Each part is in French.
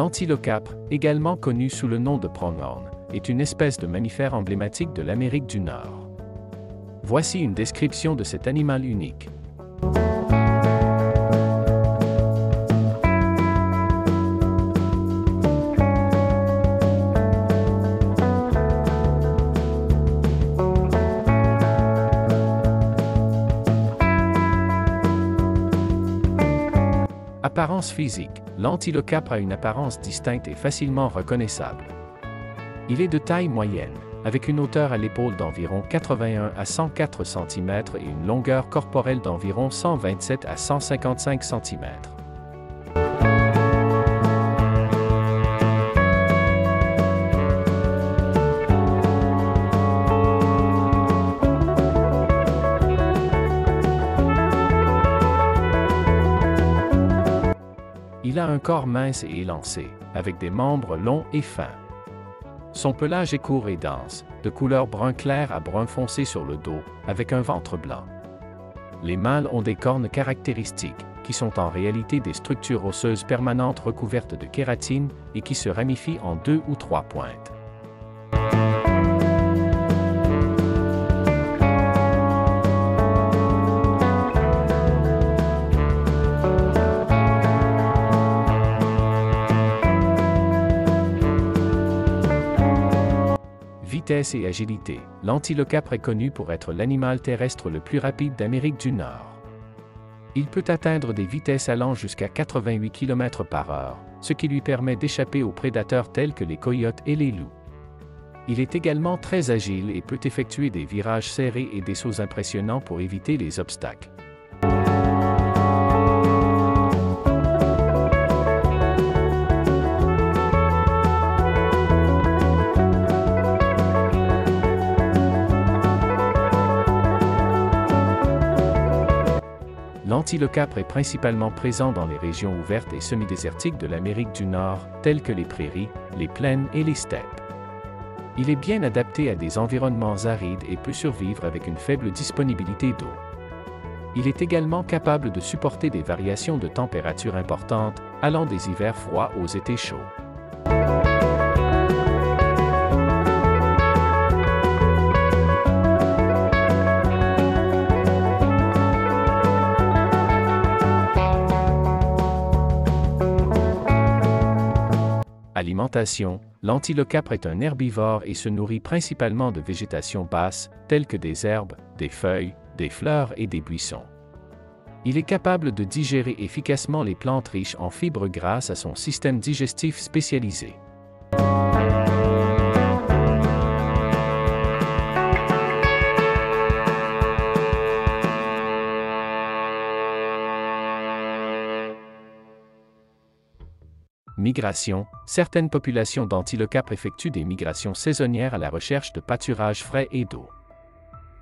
L'antilocapre, également connu sous le nom de pronghorn, est une espèce de mammifère emblématique de l'Amérique du Nord. Voici une description de cet animal unique. Apparence physique. L'antilocapre a une apparence distincte et facilement reconnaissable. Il est de taille moyenne, avec une hauteur à l'épaule d'environ 81 à 104 cm et une longueur corporelle d'environ 127 à 155 cm. A un corps mince et élancé, avec des membres longs et fins. Son pelage est court et dense, de couleur brun clair à brun foncé sur le dos, avec un ventre blanc. Les mâles ont des cornes caractéristiques, qui sont en réalité des structures osseuses permanentes recouvertes de kératine et qui se ramifient en deux ou trois pointes. Et agilité. L'antilocapre est connu pour être l'animal terrestre le plus rapide d'Amérique du Nord. Il peut atteindre des vitesses allant jusqu'à 88 km par heure, ce qui lui permet d'échapper aux prédateurs tels que les coyotes et les loups. Il est également très agile et peut effectuer des virages serrés et des sauts impressionnants pour éviter les obstacles. L'antilocapre est principalement présent dans les régions ouvertes et semi-désertiques de l'Amérique du Nord, telles que les prairies, les plaines et les steppes. Il est bien adapté à des environnements arides et peut survivre avec une faible disponibilité d'eau. Il est également capable de supporter des variations de température importantes, allant des hivers froids aux étés chauds. Alimentation L'antilocapre est un herbivore et se nourrit principalement de végétation basse, telle que des herbes, des feuilles, des fleurs et des buissons. Il est capable de digérer efficacement les plantes riches en fibres grâce à son système digestif spécialisé. Migration, certaines populations d'antilocapres effectuent des migrations saisonnières à la recherche de pâturages frais et d'eau.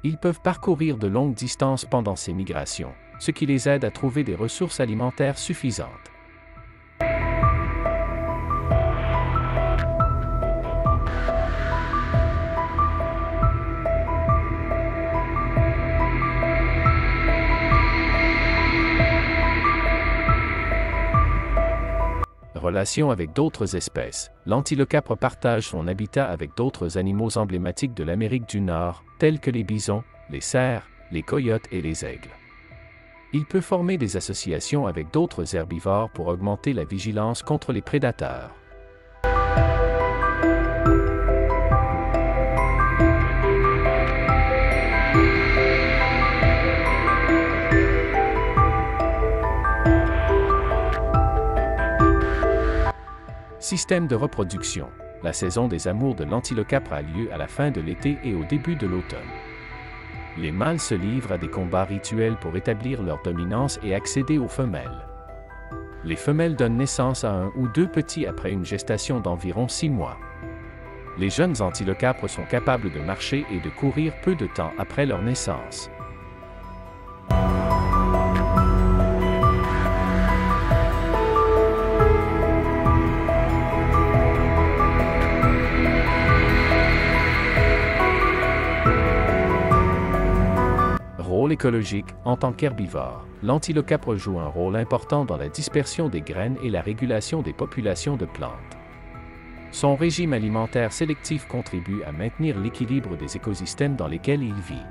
Ils peuvent parcourir de longues distances pendant ces migrations, ce qui les aide à trouver des ressources alimentaires suffisantes. Relation avec d'autres espèces. L'antilocapre partage son habitat avec d'autres animaux emblématiques de l'Amérique du Nord, tels que les bisons, les cerfs, les coyotes et les aigles. Il peut former des associations avec d'autres herbivores pour augmenter la vigilance contre les prédateurs. Système de reproduction. La saison des amours de l'antilocapre a lieu à la fin de l'été et au début de l'automne. Les mâles se livrent à des combats rituels pour établir leur dominance et accéder aux femelles. Les femelles donnent naissance à un ou deux petits après une gestation d'environ six mois. Les jeunes antilocapres sont capables de marcher et de courir peu de temps après leur naissance. Rôle écologique, en tant qu'herbivore, l'antilocapre joue un rôle important dans la dispersion des graines et la régulation des populations de plantes. Son régime alimentaire sélectif contribue à maintenir l'équilibre des écosystèmes dans lesquels il vit.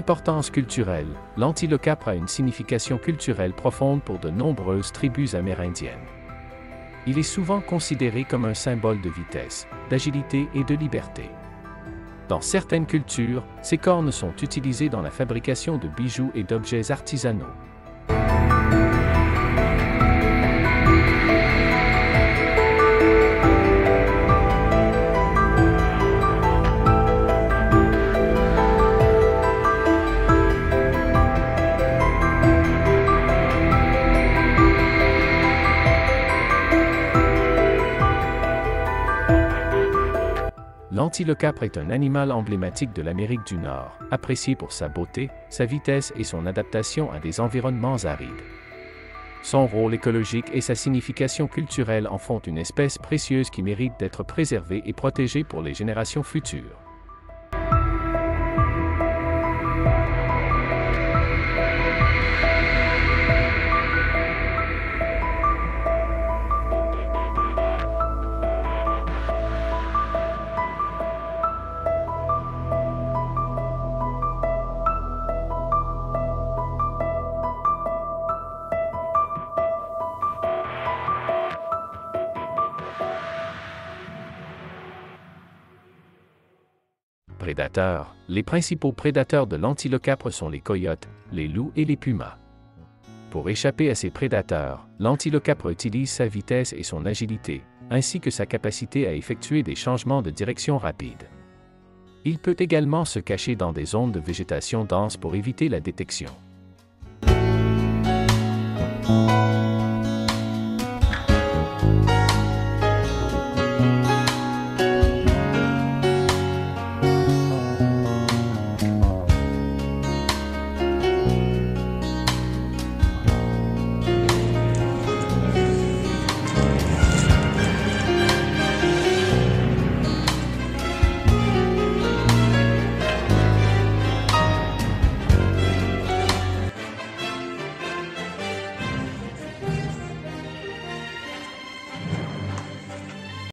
Importance culturelle, l'antilocapre a une signification culturelle profonde pour de nombreuses tribus amérindiennes. Il est souvent considéré comme un symbole de vitesse, d'agilité et de liberté. Dans certaines cultures, ces cornes sont utilisées dans la fabrication de bijoux et d'objets artisanaux. L'antilocapre est un animal emblématique de l'Amérique du Nord, apprécié pour sa beauté, sa vitesse et son adaptation à des environnements arides. Son rôle écologique et sa signification culturelle en font une espèce précieuse qui mérite d'être préservée et protégée pour les générations futures. Prédateurs. Les principaux prédateurs de l'antilocapre sont les coyotes, les loups et les pumas. Pour échapper à ces prédateurs, l'antilocapre utilise sa vitesse et son agilité, ainsi que sa capacité à effectuer des changements de direction rapides. Il peut également se cacher dans des zones de végétation dense pour éviter la détection.